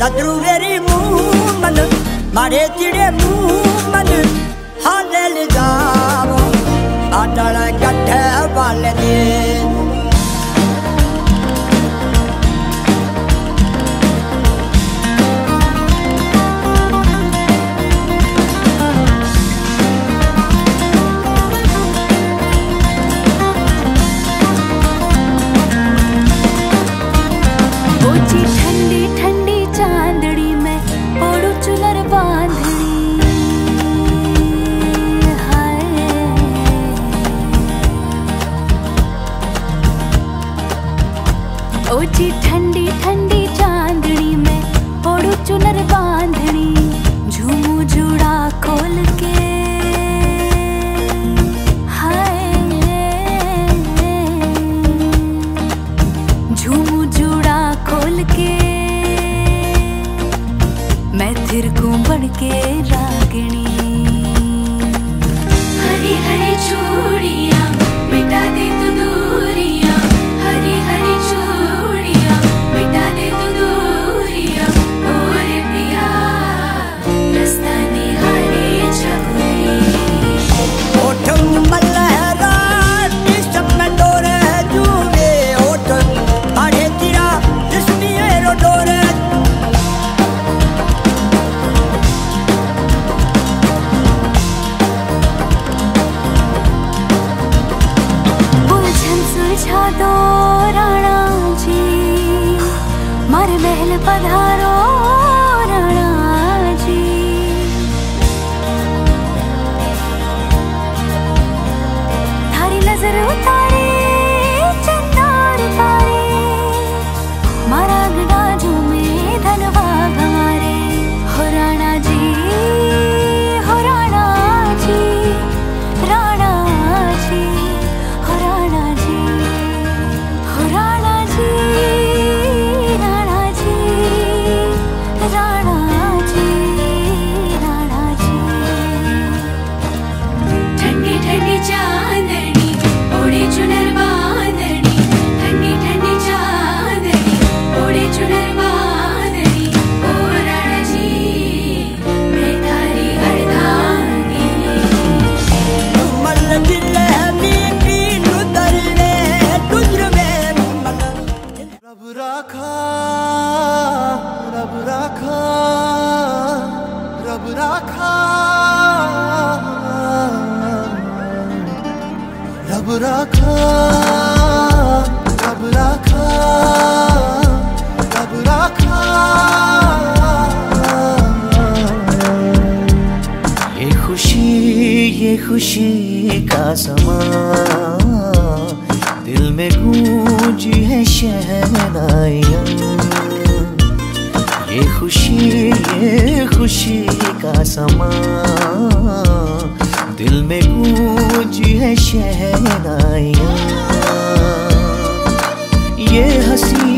ਲੱਗਰੂ very ਮੂੰਹ ਮਨ ਮਾਰੇ ਚਿੜੇ ਮੂੰਹ ਮਨ। ਹਾਲੇ ਲਿਜਾਵੋ ਆਟੜਾ ਗੱਠੇ ਵਾਲੇ ਦੇ खुशी का समा। दिल में गूंज है शहनाइया। ये खुशी ये खुशी का समा। दिल में गूंज है शहनाइया। ये हसी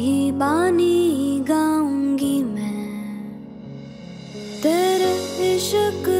कहानी गाऊँगी मैं। तेरे इश्क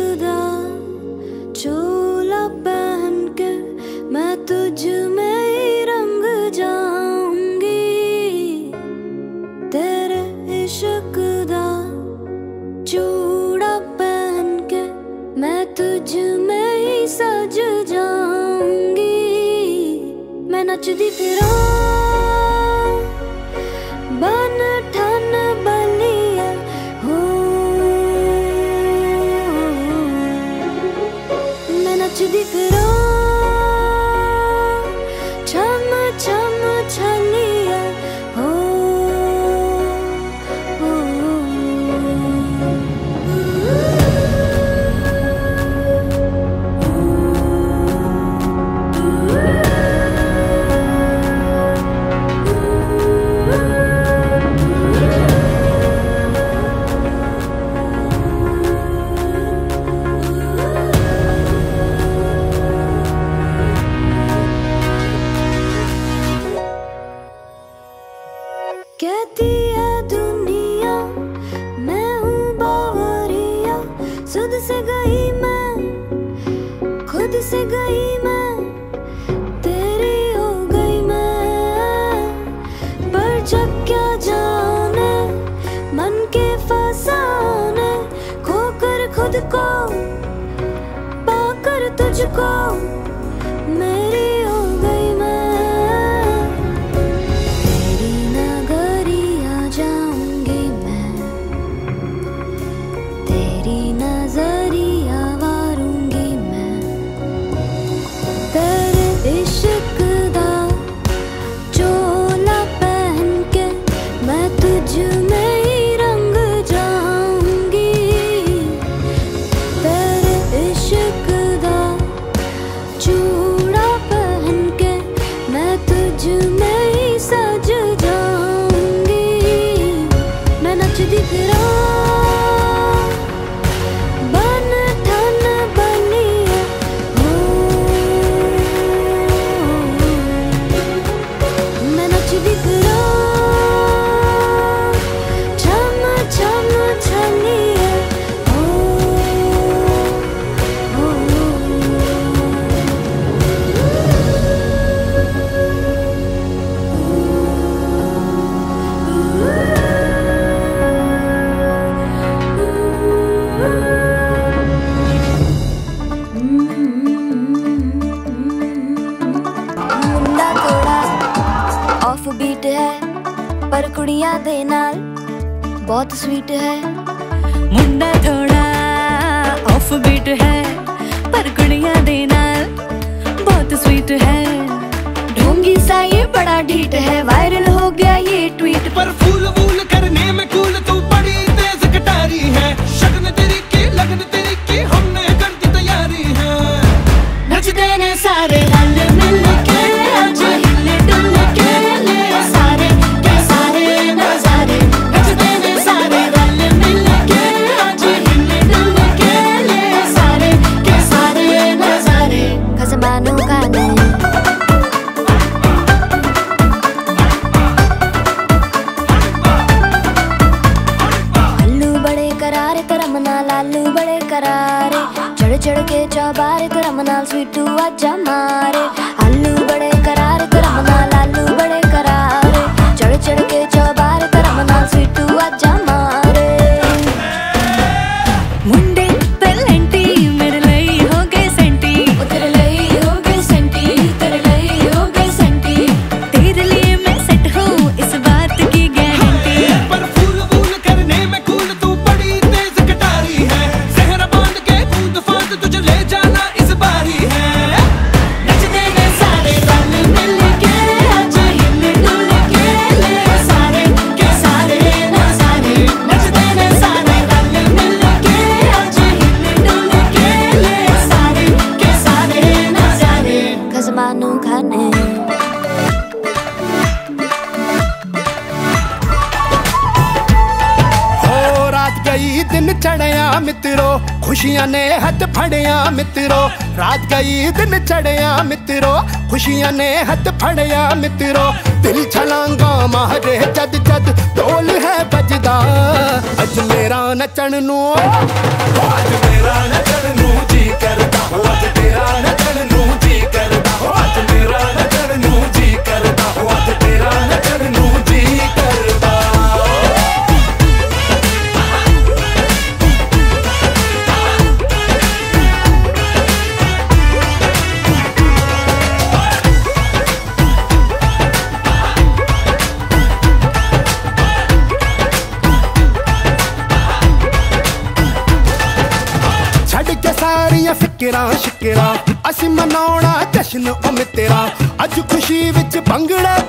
ਅਸੀਂ ਮਨਾਉਣਾ ਜਸ਼ਨ ਉਹ ਮਿੱਤਰਾ ਅੱਜ ਖੁਸ਼ੀ ਵਿੱਚ ਭੰਗੜੇ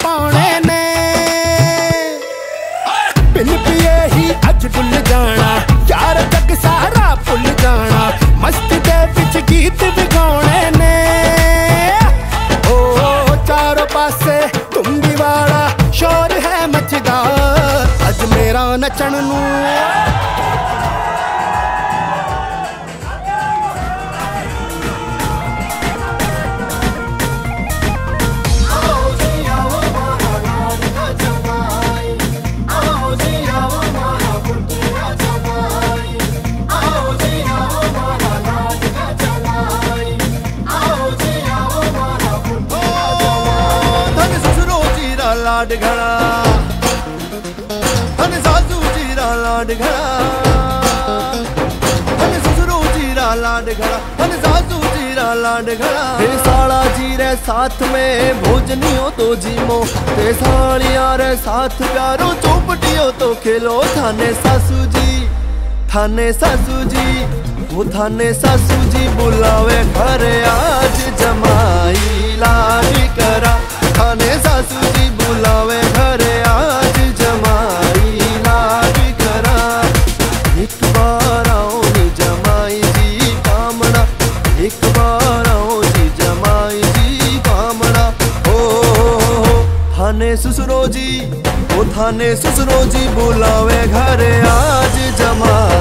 साथ में भोजनियो तो जीमो। ते सालिया रे साथ प्यारो चौपटियो तो खेलो थाने सासू जी। थाने सासू जी, वो थाने सासू जी बुलावे घर आज जमाई लाड करा। थाने सासू जी थाने ससुरो जी बुलावे घरे आज जमाई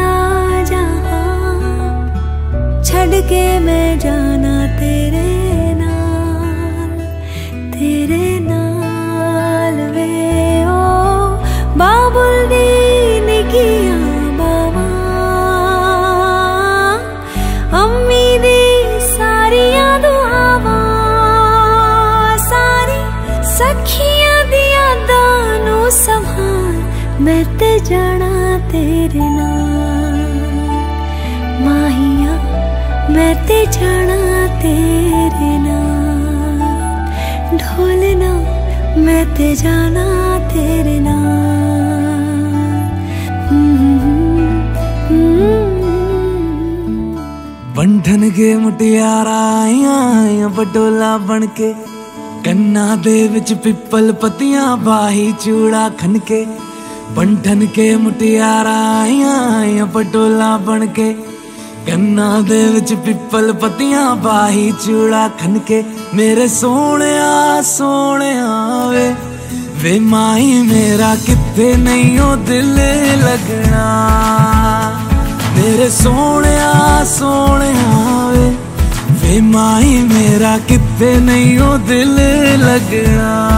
ਮੈਂ ਤੇ ਜਾਣਾ ਤੇਰੇ ਨਾਲ ਮਾਹੀਆ ਮੈਂ ਤੇ ਜਾਣਾ ਤੇਰੇ ਨਾਲ ਢੋਲਣਾ ਮੈਂ ਤੇ ਜਾਣਾ ਤੇਰੇ ਨਾਲ ਬੰਧਨ ਕੇ ਮੁਟਿਆਰਾ ਆਈਆਂ ਆਈਆਂ ਬਡੋਲਾ ਬਣ ਕੇ ਕੰਨਾਂ ਦੇ ਵਿੱਚ ਪਿੱਪਲ ਪੱਤੀਆਂ ਬਾਹੀ ਚੂੜਾ ਖਨ ਕੇ ਬੰਧਨ ਕੇ ਮੁਟਿਆਰਾ ਆਈਆਂ ਆਈਆਂ ਬਣ ਕੇ। ਕੰਨਾਂ ਦੇ ਵਿੱਚ ਪਿੱਪਲ ਪੱਤੀਆਂ ਬਾਹੀ ਚੂੜਾ ਖਨ ਕੇ। ਮੇਰੇ ਸੋਹਣਿਆ ਸੋਹਣਿਆ ਵੇ। ਵੇ ਮਾਈ ਮੇਰਾ ਕਿੱਥੇ ਨਹੀਂ ਉਹ ਦਿਲ ਲੱਗਣਾ। ਮੇਰੇ ਸੋਹਣਿਆ ਸੋਹਣਿਆ ਵੇ। ਵੇ ਮਾਈ ਮੇਰਾ ਕਿੱਥੇ ਨਹੀਂ ਉਹ ਦਿਲ ਲੱਗਣਾ।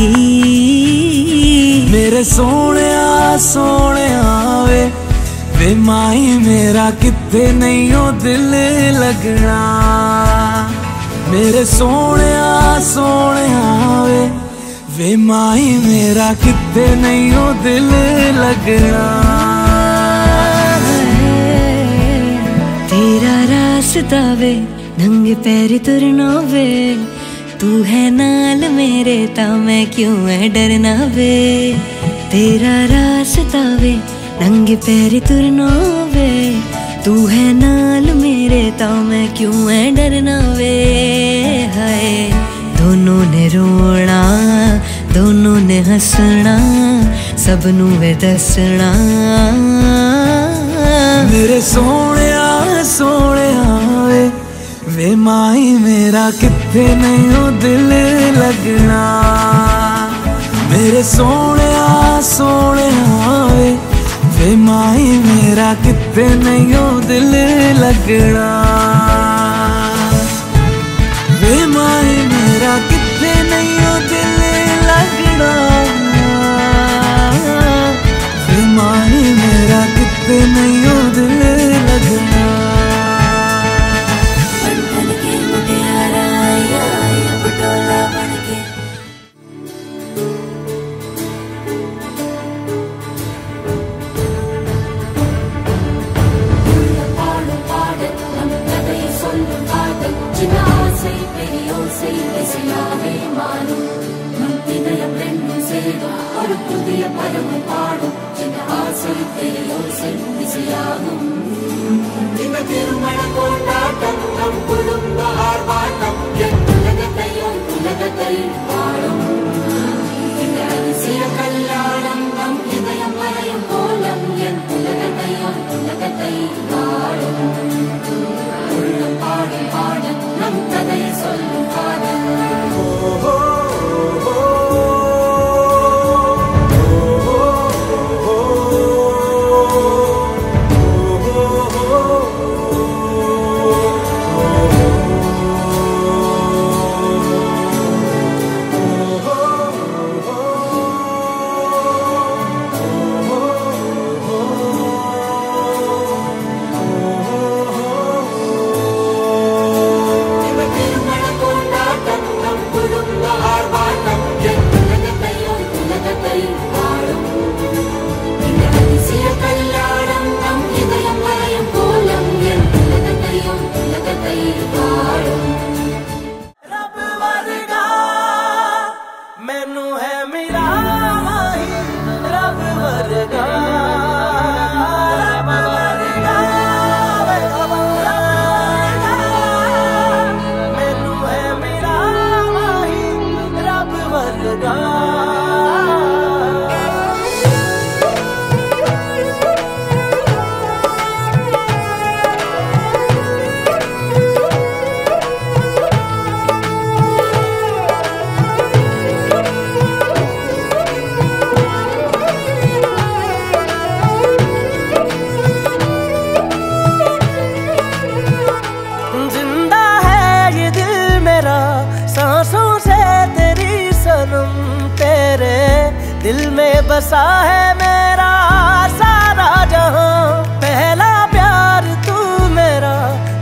ਵੇ ਸੋਹਣਿਆ ਸੋਹਣਿਆ ਵੇ। ਵੇ ਮਾਈ, ਮੇਰਾ ਕਿਤੇ ਨਹੀਂ ਉਹ ਦਿਲ ਲੱਗਣਾ। ਮੇਰੇ ਸੋਹਣਿਆ ਸੋਹਣਿਆ ਵੇ। ਵੇ ਮਾਈ, ਮੇਰਾ ਕਿਤੇ ਨਹੀਂ ਉਹ ਦਿਲ ਲੱਗਣਾ। ਤੇਰਾ ਰਾਸਤਾ ਵੇ, ਨੰਗੇ ਪੈਰ ਤੁਰਨਾ ਵੇ। ਤੂੰ ਹੈ ਨਾਲ ਮੇਰੇ ਤਾਂ ਮੈਂ ਕਿਉਂ ਐ ਡਰਨਾ ਵੇ? ਤੇਰਾ ਰਾਸਤਾ ਵੇ, ਨੰਗੇ ਪੈਰ ਤੁਰਨਾ ਵੇ। ਤੂੰ ਹੈ ਨਾਲ ਮੇਰੇ ਤਾਂ ਮੈਂ ਕਿਉਂ ਐ ਡਰਨਾ ਵੇ? ਹਾਏ, ਦੋਨੋਂ ਨੇ ਰੋਣਾ, ਦੋਨੋਂ ਨੇ ਹੱਸਣਾ, ਸਭ ਨੂੰ ਵੇ ਦੱਸਣਾ। ਮੇਰੇ ਸੋਹਣਿਆ ਸੋਹਣਿਆ ਵੇ ਵੇ ਮਾਈ ਮੇਰਾ ਕਿੱਥੇ ਨਹੀਂ ਉਹ ਦਿਲ ਲੱਗਣਾ। ਮੇਰੇ ਸੋਹਣਿਆ ਸੋਹਣਿਆ ਵੇ ਵੇ ਮਾਈ ਮੇਰਾ ਕਿੱਥੇ ਨਹੀਂ ਉਹ ਦਿਲ ਲੱਗਣਾ ਵੇ ਮਾਈ ਮੇਰਾ ਕਿੱਥੇ ਨਹੀਂ ਉਹ ਦਿਲ ਲੱਗਣਾ ਵੇ ਮਾਈ ਮੇਰਾ ਕਿੱਥੇ ਨਹੀਂ பெரிய இசையாவே மாறும் நம் இதயம் ரெண்டும் சேரும் ஒரு புதிய பருவம் பாடும் बसा है मेरा सारा जहाँ पहला प्यार तू मेरा,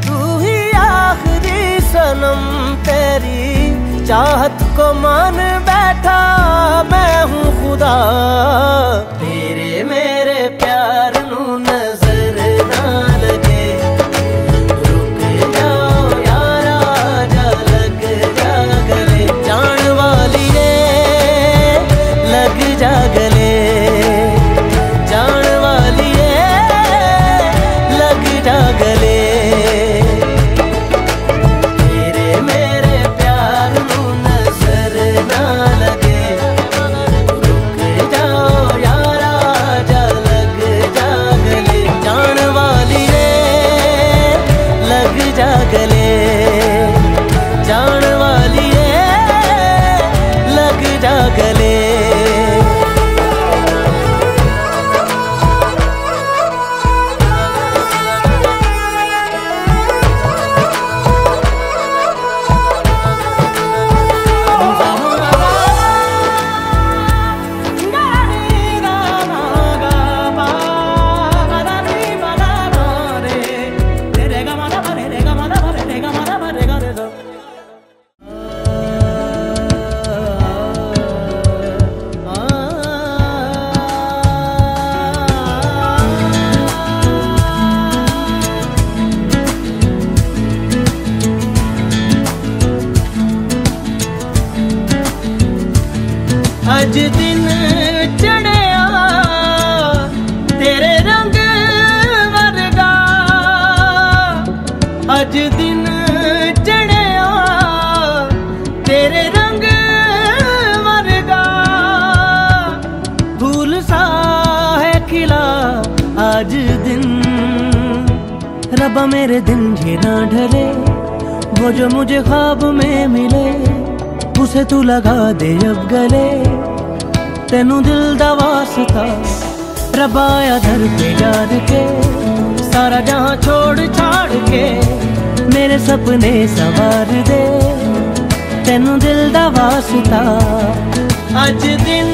तू ही आखिरी सनम तेरी। चाहत को मान बैठा, मैं हूँ खुदा। रबा मेरे दिन ये ना ढले, वो जो मुझे ख्वाब में मिले, उसे तू लगा दे अब गले। तेनू दिल दा वास्ता रबाया दर पे जान के, सारा जहाँ छोड़ छाड़ के, मेरे सपने सवार दे। तेनू दिल दा वास्ता अज दिन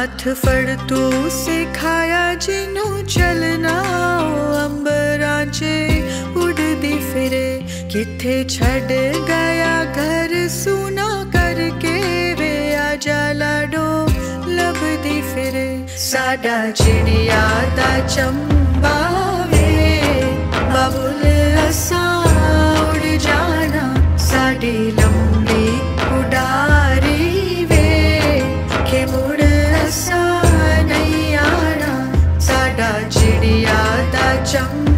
हाथ फड़ तो सिखाया जिनू चलना अंबरा चे उड़दी फिरे। किथे छड़ गया घर सुना करके वे आजा लाडो लभदी फिरे। साडा चिड़िया दा चंबा वे बबुल असा उड़ जाना साडी लंबा down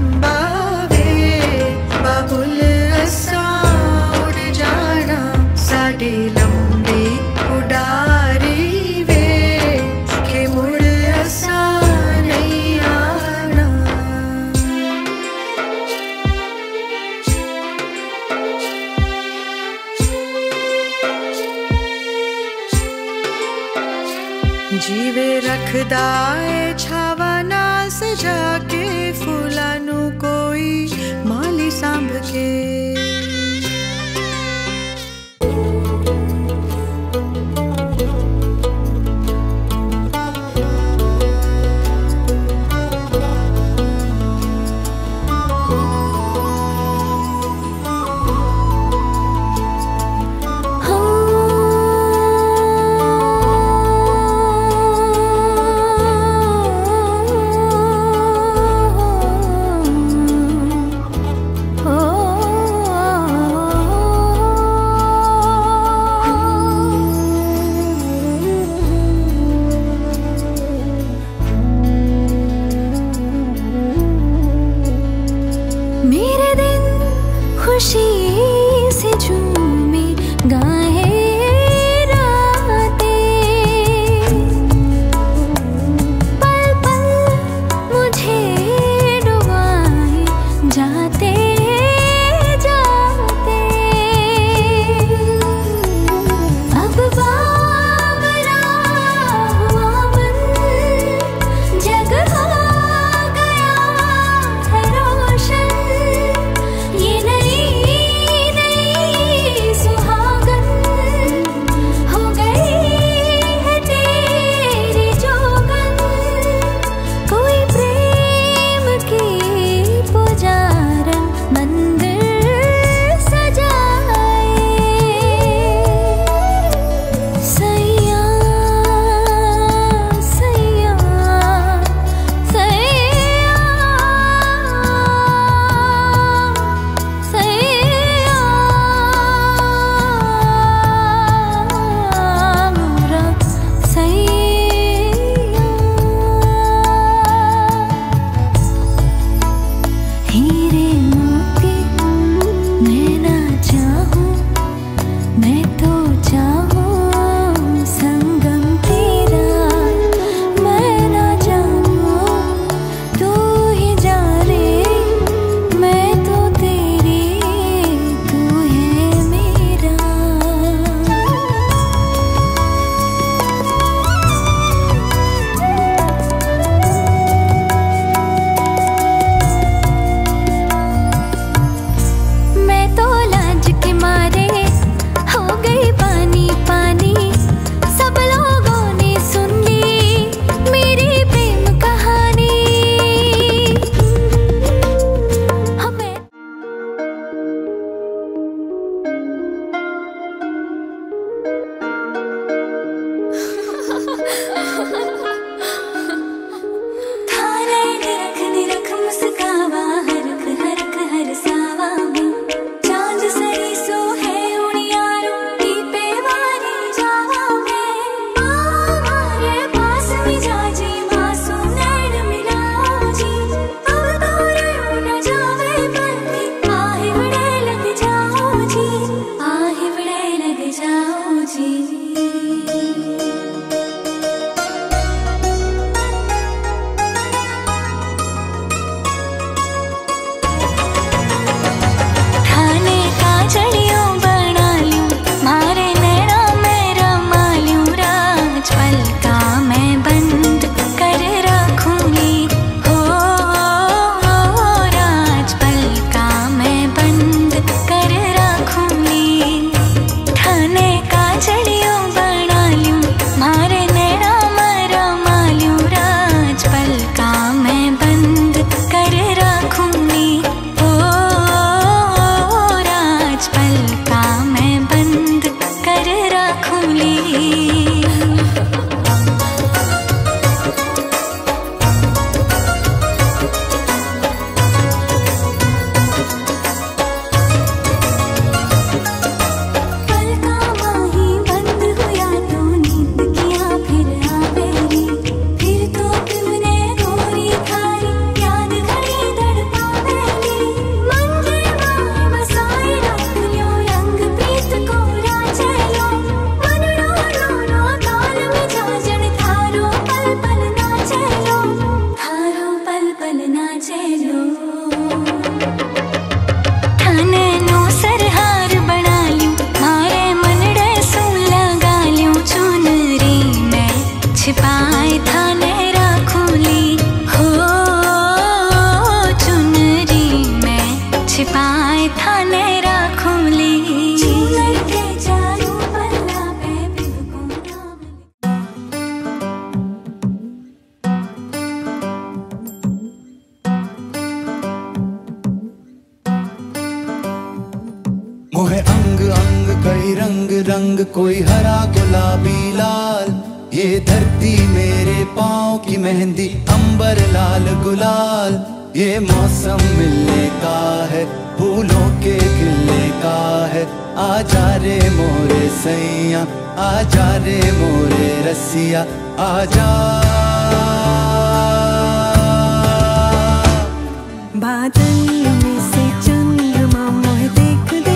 में से चंद्रमा मोहे देख देख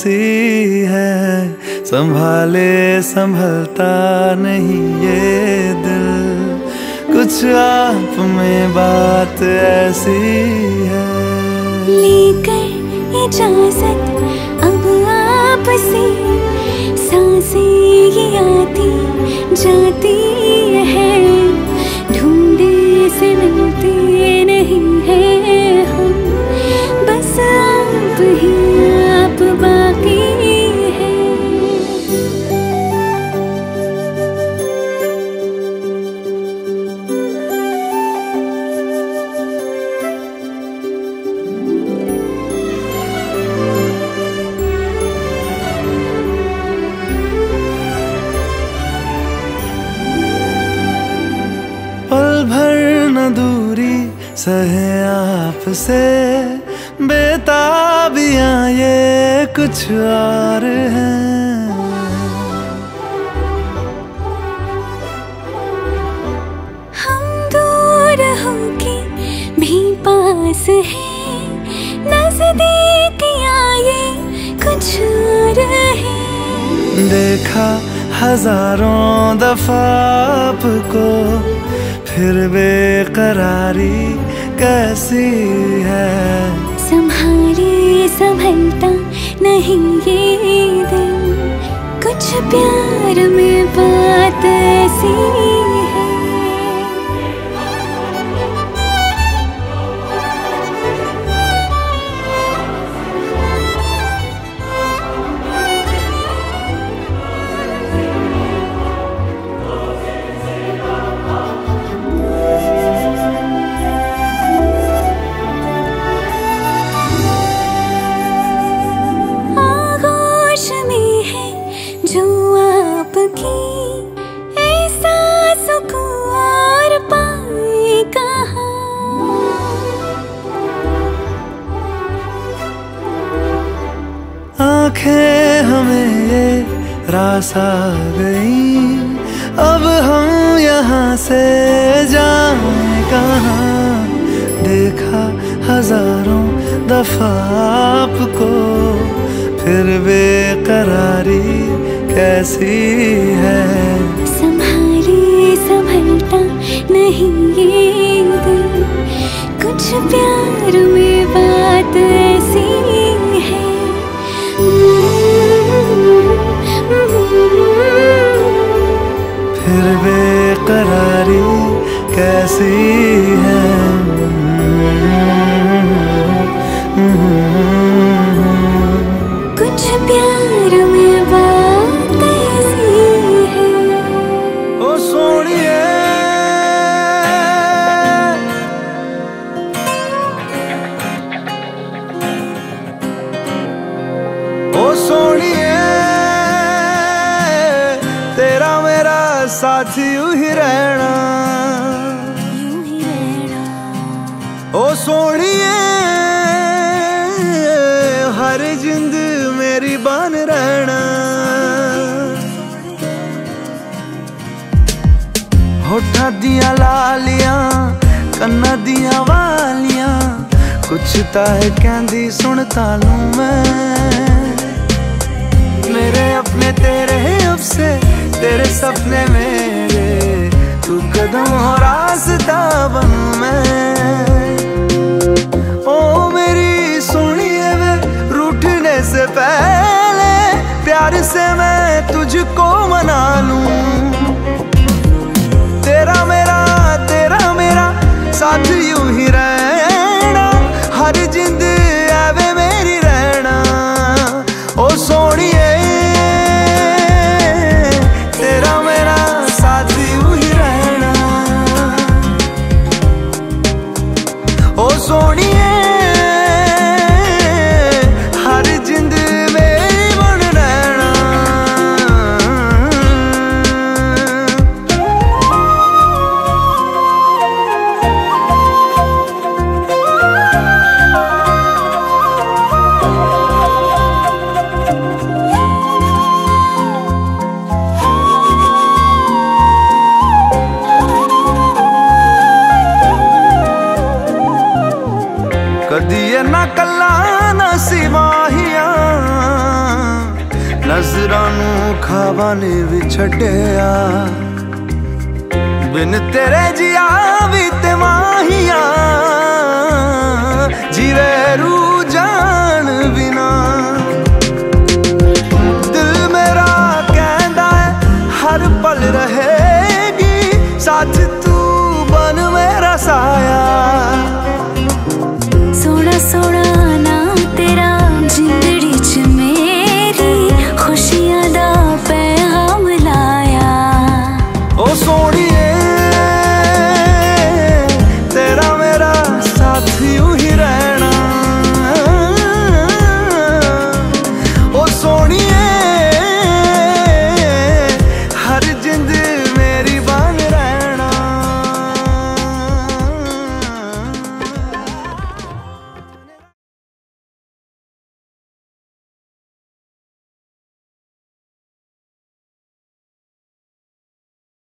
कैसी है, संभाले, संभलता नहीं ये दिल। कुछ आप में बात ऐसी है। लेकर इजाज़त, अब आपसे साँसें ये आती जाती न दूरी सहे आपसे बेताबियाँ ये कुछ और हैं। हम दूर होके भी पास हैं। नज़दीक आए कुछ और है। देखा हज़ारों दफ़ा आपको। फिर बेकरारी कैसी है? संभाली संभलता नहीं ये दिल कुछ प्यार में बात ऐसी रास आ गई। अब हम यहाँ से जाए कहाँ? देखा हज़ारों दफ़ा आपको। फिर बेकरारी कैसी है? कैसी